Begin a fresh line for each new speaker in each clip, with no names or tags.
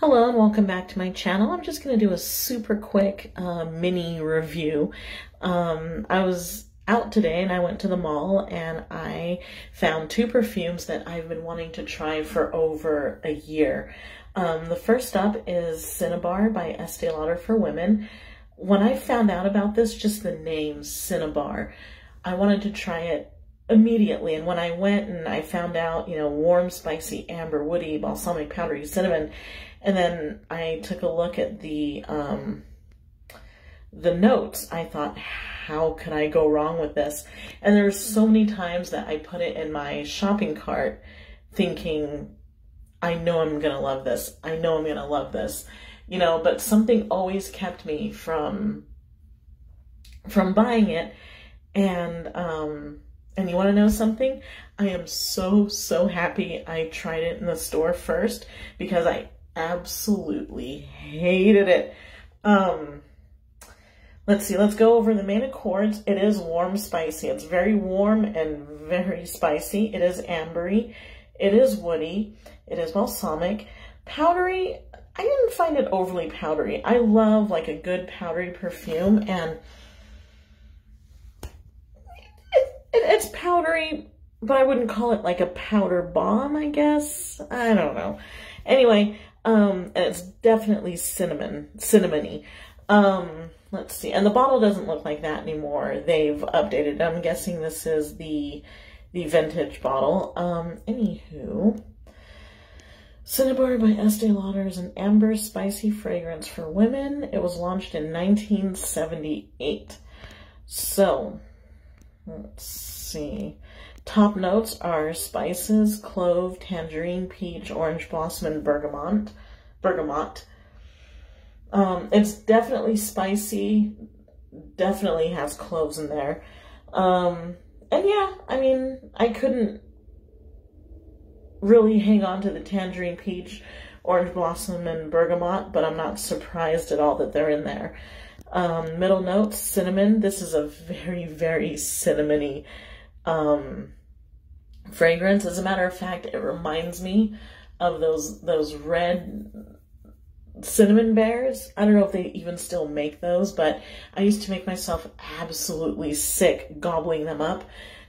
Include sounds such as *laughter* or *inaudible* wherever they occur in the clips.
Hello and welcome back to my channel. I'm just going to do a super quick uh, mini review. Um, I was out today and I went to the mall and I found two perfumes that I've been wanting to try for over a year. Um, the first up is Cinnabar by Estee Lauder for Women. When I found out about this, just the name Cinnabar, I wanted to try it immediately. And when I went and I found out, you know, warm, spicy, amber, woody, balsamic, powdery, cinnamon, and then I took a look at the um, the notes, I thought, how could I go wrong with this? And there's so many times that I put it in my shopping cart thinking, I know I'm going to love this. I know I'm going to love this. You know, but something always kept me from from buying it. And um and you want to know something? I am so so happy I tried it in the store first because I absolutely hated it. Um Let's see, let's go over the main accords. It is warm spicy. It's very warm and very spicy. It is ambery. It is woody. It is balsamic. Powdery, I didn't find it overly powdery. I love like a good powdery perfume and it, it, it's powdery, but I wouldn't call it like a powder bomb, I guess. I don't know. Anyway, um, and it's definitely cinnamon, cinnamony. Um, let's see. And the bottle doesn't look like that anymore. They've updated. I'm guessing this is the the vintage bottle. Um, anywho, Cinnabar by Estee Lauder is an amber spicy fragrance for women. It was launched in 1978. So, let's see. Top notes are spices, clove, tangerine, peach, orange blossom, and bergamot. Bergamot. Um, it's definitely spicy. Definitely has cloves in there. Um, and yeah, I mean, I couldn't really hang on to the tangerine peach, orange blossom, and bergamot, but I'm not surprised at all that they're in there. Um, middle notes, cinnamon. This is a very, very cinnamony um, fragrance. As a matter of fact, it reminds me of those those red cinnamon bears. I don't know if they even still make those, but I used to make myself absolutely sick gobbling them up.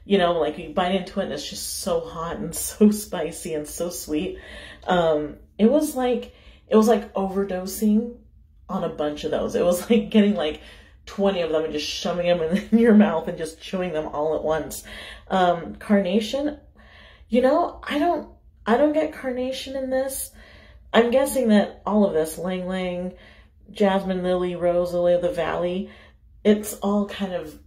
You know, like you bite into it and it's just so hot and *laughs* so spicy and so sweet. Um, it was like, it was like overdosing on a bunch of those. It was like getting like 20 of them and just shoving them *laughs* in your mouth and just chewing them all at once. Um, carnation, you know, I don't, I don't get carnation in this. I'm guessing that all of this, Ylang Ylang, Jasmine Lily, Rose Lily of the Valley, it's all kind of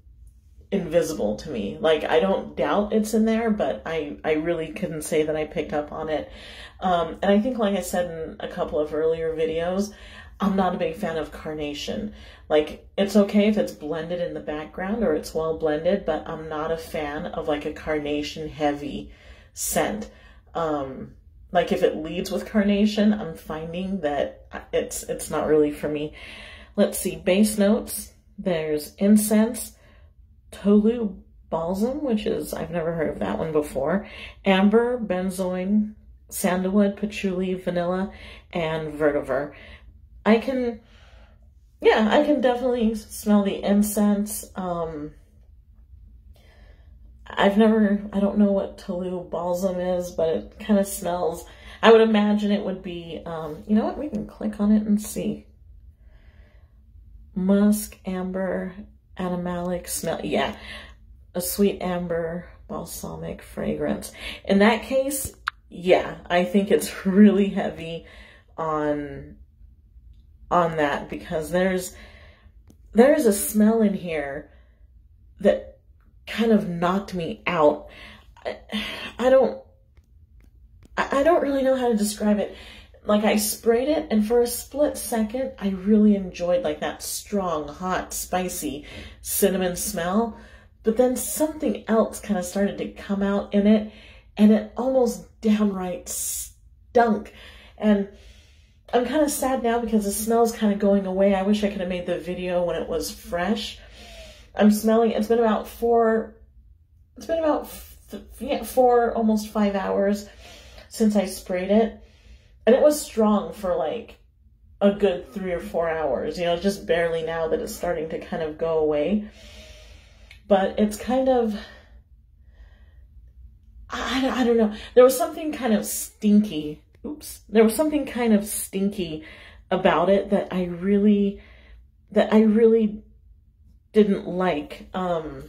invisible to me. Like, I don't doubt it's in there, but I, I really couldn't say that I picked up on it. Um, and I think, like I said in a couple of earlier videos, I'm not a big fan of carnation. Like, it's okay if it's blended in the background or it's well blended, but I'm not a fan of like a carnation heavy scent. Um, like if it leads with carnation, I'm finding that it's it's not really for me. Let's see, base notes. There's incense, tolu balsam, which is, I've never heard of that one before, amber, benzoin, sandalwood, patchouli, vanilla, and vetiver. I can, yeah, I can definitely smell the incense. Um, I've never, I don't know what tolu balsam is, but it kind of smells, I would imagine it would be, um, you know what, we can click on it and see. Musk, amber, animalic smell, yeah, a sweet amber balsamic fragrance. In that case, yeah, I think it's *laughs* really heavy on, on that because there's, there's a smell in here that kind of knocked me out. I, *sighs* I don't, I don't really know how to describe it. Like I sprayed it and for a split second, I really enjoyed like that strong, hot, spicy cinnamon smell. But then something else kind of started to come out in it and it almost downright stunk. And I'm kind of sad now because the smell's kind of going away. I wish I could have made the video when it was fresh. I'm smelling, it's been about four, it's been about yeah, four, almost five hours since I sprayed it. And it was strong for like a good three or four hours, you know, just barely now that it's starting to kind of go away. But it's kind of, I, I don't know. There was something kind of stinky. Oops. There was something kind of stinky about it that I really, that I really didn't like. Um,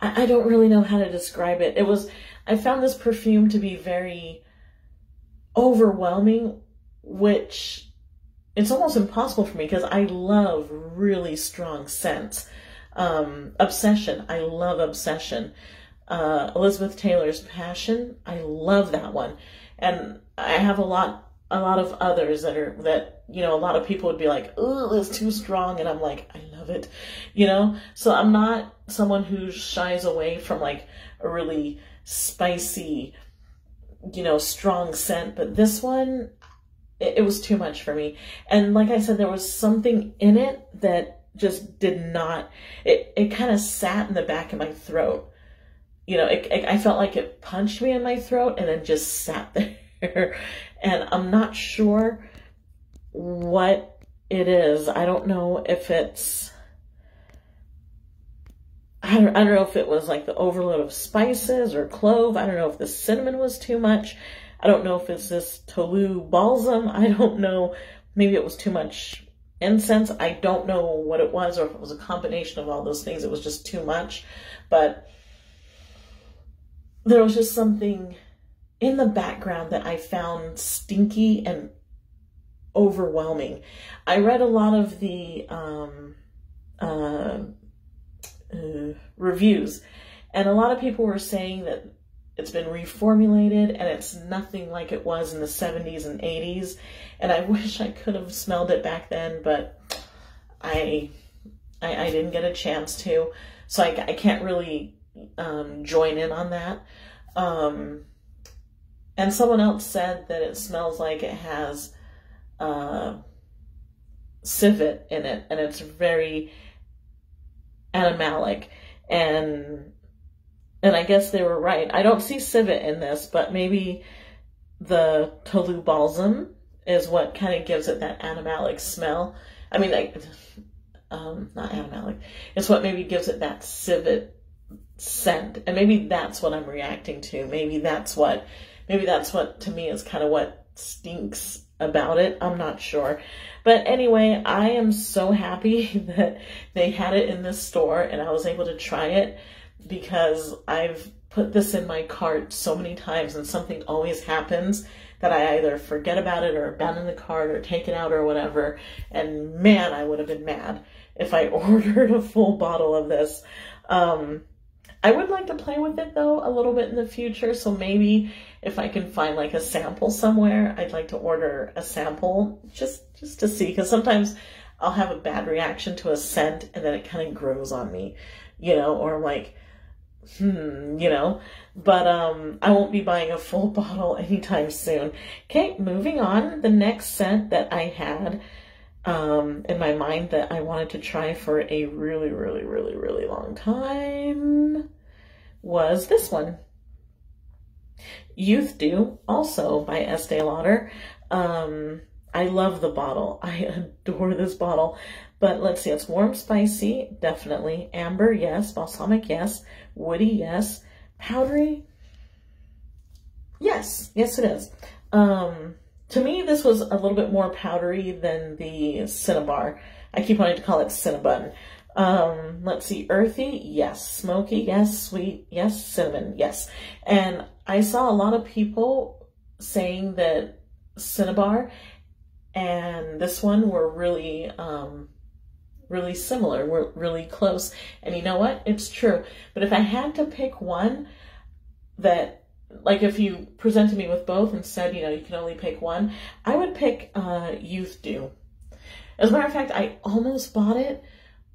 I, I don't really know how to describe it. It was, I found this perfume to be very overwhelming, which it's almost impossible for me because I love really strong scents. Um, obsession. I love obsession. Uh, Elizabeth Taylor's Passion. I love that one. And I have a lot a lot of others that are that you know a lot of people would be like oh it's too strong and i'm like i love it you know so i'm not someone who shies away from like a really spicy you know strong scent but this one it, it was too much for me. And like i said there was something in it that just did not it it kind of sat in the back of my throat. You know it, it, i felt like it punched me in my throat and then just sat *laughs* there. And I'm not sure what it is. I don't know if it's, I don't, know if it was like the overload of spices or clove. I don't know if the cinnamon was too much. I don't know if it's this Tolu balsam. I don't know. Maybe it was too much incense. I don't know what it was or if it was a combination of all those things. It was just too much. But there was just something in the background that I found stinky and overwhelming. I read a lot of the um, uh, uh, reviews, and a lot of people were saying that it's been reformulated and it's nothing like it was in the 70s and 80s. And I *laughs* wish I could have smelled it back then, but I I, I didn't get a chance to, so I, I can't really um, join in on that. Um, and someone else said that it smells like it has uh, civet in it, and it's very animalic. And and I guess they were right. I don't see civet in this, but maybe the Tolu balsam is what kind of gives it that animalic smell. I mean, like, um, not animalic. It's what maybe gives it that civet scent, and maybe that's what I'm reacting to. Maybe that's what maybe that's what to me is kind of what stinks about it. I'm not sure. But anyway, I am so happy *laughs* that they had it in this store and I was able to try it because I've put this in my cart so many times and something always happens that I either forget about it or abandon the cart or take it out or whatever. And man, I would have been mad if I *laughs* ordered a full bottle of this. Um, I would like to play with it though a little bit in the future. So maybe if I can find like a sample somewhere, I'd like to order a sample just, just to see. Cause sometimes I'll have a bad reaction to a scent and then it kind of grows on me, you know, or I'm like, hmm, you know, but, um, I won't be buying a full *laughs* bottle anytime soon. Okay. Moving on. The next scent that I had, um, in my mind that I wanted to try for a really, really, really, really long time was this one. Youth Dew, also by Estee Lauder. Um, I love the bottle. *laughs* I adore this bottle. But let's see, it's warm, spicy, definitely. Amber, yes. Balsamic, yes. Woody, yes. Powdery, yes. Yes, it is. Um, to me, this was a little bit more powdery than the Cinnabar. I keep wanting to call it Cinnabon. Um, let's see, earthy, yes. Smoky, yes. Sweet, yes. Cinnamon, yes. And I saw a lot of people saying that Cinnabar and this one were really, um, really similar. We're really close. And you know what? It's true. But if I had to pick one that like if you presented me with both and said, you know, you can only pick one, I would pick uh, Youth Dew. As a matter of fact, I almost bought it,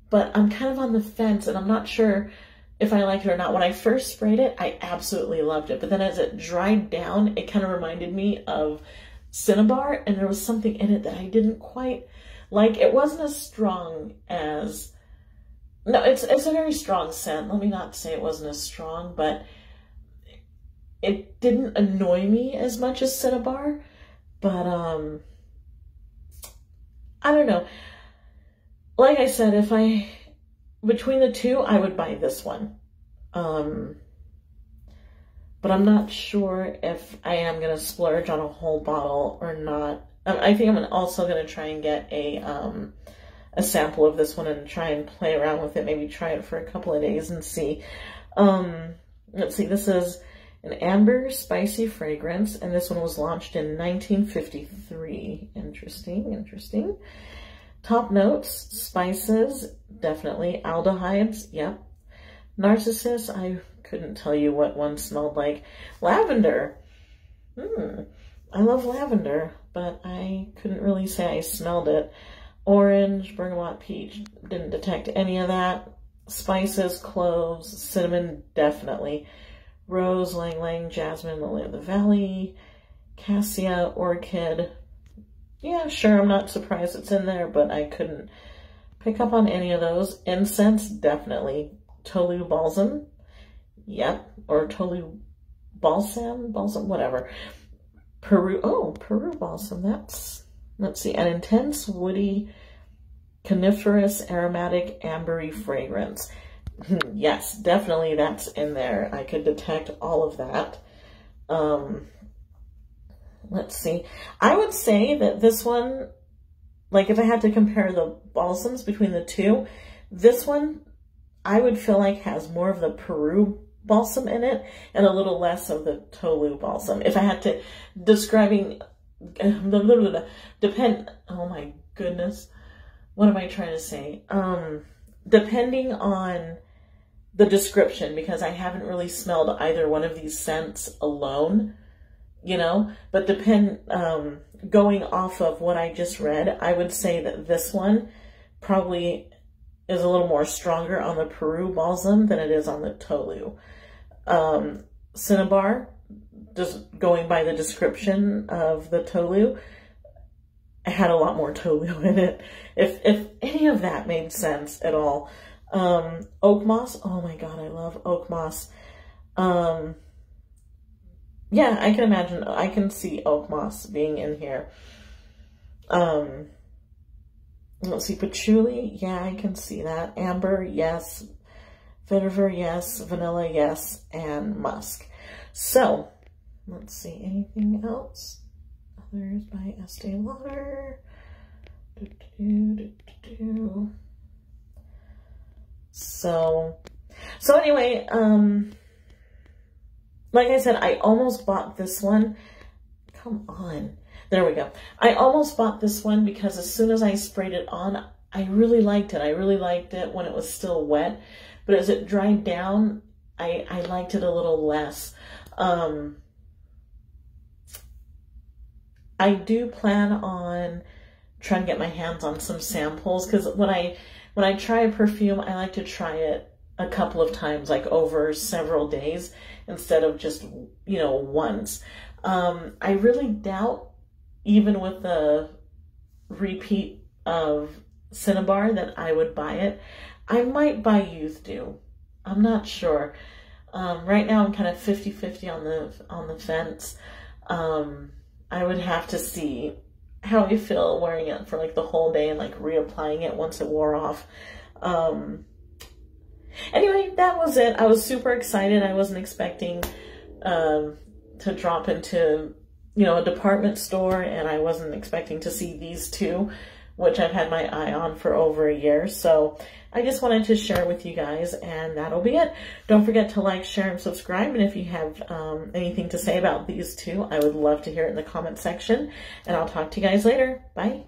but I'm kind of on the fence and I'm not sure if I like it or not. When I first sprayed it, I absolutely loved it. But then as it dried down, it kind of reminded me of Cinnabar and there was something in it that I didn't quite like. It wasn't as strong as... No, it's, it's a very strong scent. Let me not say it wasn't as strong, but it didn't annoy me as much as Cinnabar, but um, I don't know. Like I said, if I between the two, I would buy this one. Um, but I'm not sure if I am going to splurge on a whole bottle or not. I think I'm also going to try and get a um, a sample of this one and try and play around with it. Maybe try it for a couple of days and see. Um, let's see, this is an amber spicy fragrance, and this one was launched in 1953. Interesting, interesting. Top notes, spices, definitely. Aldehydes, yep. Narcissus, I couldn't tell you what one smelled like. Lavender, hmm, I love lavender, but I couldn't really say I smelled it. Orange, bergamot, peach, didn't detect any of that. Spices, cloves, cinnamon, definitely. Rose, ylang ylang, jasmine, lily of the valley, cassia, orchid. Yeah, sure, I'm not surprised it's in there, but I couldn't pick up on any of those. Incense, definitely. Tolu balsam, yep, or Tolu balsam, balsam, whatever. Peru, oh, Peru balsam, that's, let's see, an intense, woody, coniferous, aromatic, ambery fragrance. Hmm, yes, definitely that's in there. I could detect all of that. Um, let's see. I would say that this one, like if I had to compare the balsams between the two, this one I would feel like has more of the Peru balsam in it and a little less of the Tolu balsam. If I had to describing, *laughs* depend, oh my goodness, what am I trying to say? Um, depending on the description because I haven't really smelled either one of these scents alone, you know, but depend, um, going off of what I just read, I would say that this one probably is a little more stronger on the Peru balsam than it is on the Tolu. Um, Cinnabar, just going by the description of the Tolu, had a lot more Tolu in it. If, if any of that made sense at all. Um, oak moss. Oh my god, I love oak moss. Um, yeah, I can imagine. I can see oak moss being in here. Um, let's see, patchouli. Yeah, I can see that. Amber, yes. Vetiver, yes. Vanilla, yes. And musk. So, let's see. Anything else? Others by Estee Lauder. Do, do, do, so, so anyway, um, like I said, I almost bought this one. Come on. There we go. I almost bought this one because as soon as I sprayed it on, I really liked it. I really liked it when it was still wet. But as it dried down, I, I liked it a little less. Um, I do plan on trying to get my hands on some samples because when I when I try a perfume, I like to try it a couple of times, like over several days, instead of just, you know, once. Um, I really doubt, even with the repeat of Cinnabar, that I would buy it. I might buy Youth Dew. I'm not sure. Um, right now I'm kind of 50-50 on the on the fence. Um, I would have to see how you feel wearing it for like the whole day and like reapplying it once it wore off. Um, anyway, that was it. I was super excited. I wasn't expecting um, to drop into, you know, a department store and I wasn't expecting to see these two, which I've had my eye on for over a year. So I just wanted to share with you guys and that'll be it. Don't forget to like, share, and subscribe. And if you have um, anything to say about these two, I would love to hear it in the comment section. And I'll talk to you guys later. Bye.